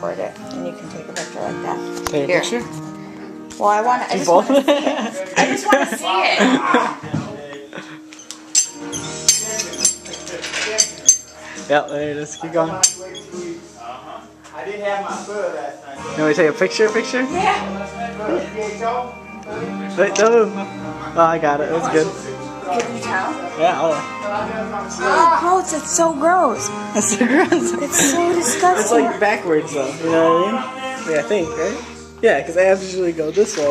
record it, and you can take a picture like that. Take a picture. Well, I want. I just want to see it. I just want to see it. Yep, there it is. Keep going. I didn't have my foot last night. Can we take a picture? Picture? Yeah. Wait, no. Oh, I got it. That's good. Can you tell? Yeah. Oh, Oh, gross! It's so gross. that's so gross. It's so disgusting. It's like backwards though. You know what I mean? Yeah, I think, right? Yeah, because abs usually go this way.